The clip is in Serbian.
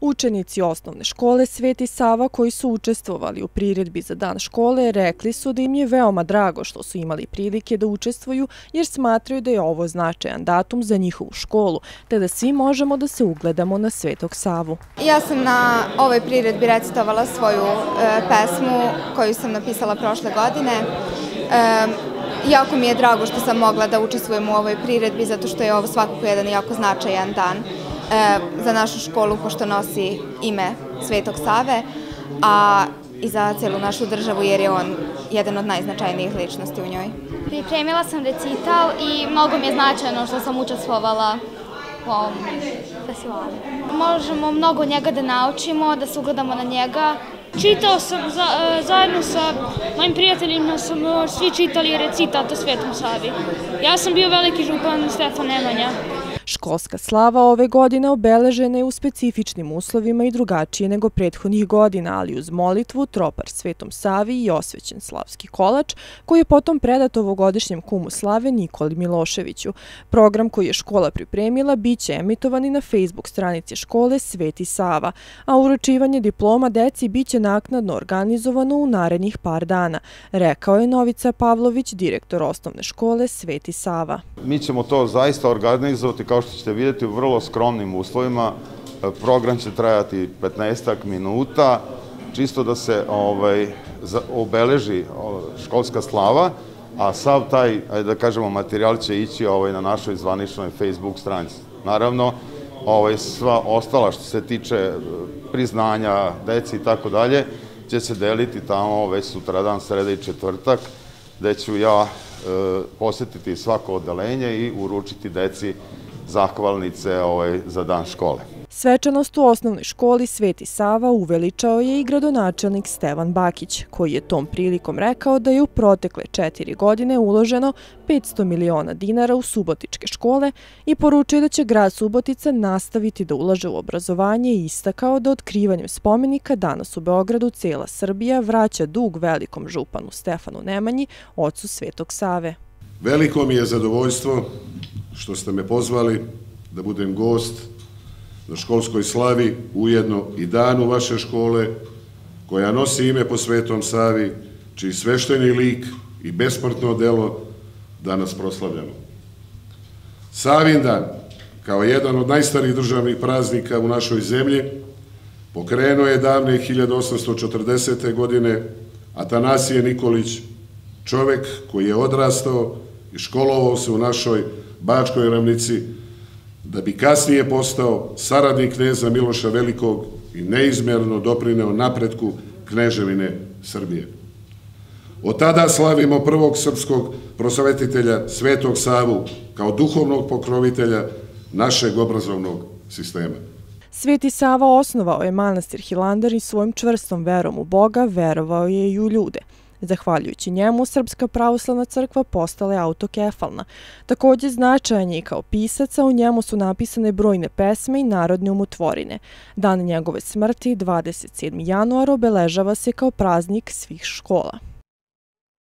Učenici osnovne škole Sveti Sava koji su učestvovali u priredbi za dan škole rekli su da im je veoma drago što su imali prilike da učestvuju jer smatraju da je ovo značajan datum za njihovu školu te da svi možemo da se ugledamo na Svetog Savu. Ja sam na ovoj priredbi recitovala svoju e, pesmu koju sam napisala prošle godine. E, jako mi je drago što sam mogla da učestvujem u ovoj priredbi zato što je ovo svakako jedan jako značajan dan za našu školu pošto nosi ime Svetog Save, a i za celu našu državu jer je on jedan od najznačajnijih ličnosti u njoj. Pripremila sam recital i mnogo mi je značajno što sam učestvovala u ovom festivalu. Možemo mnogo njega da naučimo, da se ugledamo na njega. Čitao sam za, e, zajedno sa mojim prijateljima, sam e, svi čitali recitat o Svetom Savi. Ja sam bio veliki župan Stefan Nemanja. Školska slava ove godine obeležena je u specifičnim uslovima i drugačije nego prethodnih godina, ali uz molitvu, tropar Svetom Savi i osvećen slavski kolač, koji je potom predat ovogodišnjem kumu slave Nikoli Miloševiću. Program koji je škola pripremila biće emitovan i na Facebook stranici škole Sveti Sava, a uročivanje diploma deci biće naknadno organizovano u narednih par dana, rekao je Novica Pavlović, direktor osnovne škole Sveti Sava. Mi ćemo to zaista organizovati kao što ćete vidjeti u vrlo skromnim uslovima. Program će trajati 15 minuta, čisto da se ovaj, obeleži školska slava, a sav taj, ajde da kažemo, materijal će ići ovaj, na našoj zvaničnoj Facebook stranici. Naravno, ovaj, sva ostala što se tiče priznanja, deci i tako dalje, će se deliti tamo već sutradan, sreda i četvrtak, gde ću ja e, posetiti svako odelenje i uručiti deci zahvalnice ovaj, za dan škole. Svečanost u osnovnoj školi Sveti Sava uveličao je i gradonačelnik Stevan Bakić, koji je tom prilikom rekao da je u protekle četiri godine uloženo 500 miliona dinara u subotičke škole i poručuje da će grad Subotica nastaviti da ulaže u obrazovanje i istakao da otkrivanjem spomenika danas u Beogradu cijela Srbija vraća dug velikom županu Stefanu Nemanji, ocu Svetog Save. Veliko mi je zadovoljstvo što ste me pozvali da budem gost na školskoj slavi, ujedno i danu vaše škole, koja nosi ime po Svetom Savi, čiji svešteni lik i besmrtno delo danas proslavljamo. Savin dan, kao jedan od najstarijih državnih praznika u našoj zemlji, pokrenuo je davne 1840. godine Atanasije Nikolić, čovek koji je odrastao i školovao se u našoj Bačkoj ravnici, da bi kasnije postao saradnik kneza Miloša Velikog i neizmjerno doprineo napretku kneževine Srbije. Od tada slavimo prvog srpskog prosvetitelja Svetog Savu kao duhovnog pokrovitelja našeg obrazovnog sistema. Sveti Sava osnovao je manastir Hilandar i svojim čvrstom verom u Boga verovao je i u ljude – Zahvaljujući njemu, Srpska pravoslavna crkva postala je autokefalna. Takođe značajan je i kao pisaca, u njemu su napisane brojne pesme i narodne umotvorine. Dan njegove smrti, 27. januar, obeležava se kao praznik svih škola.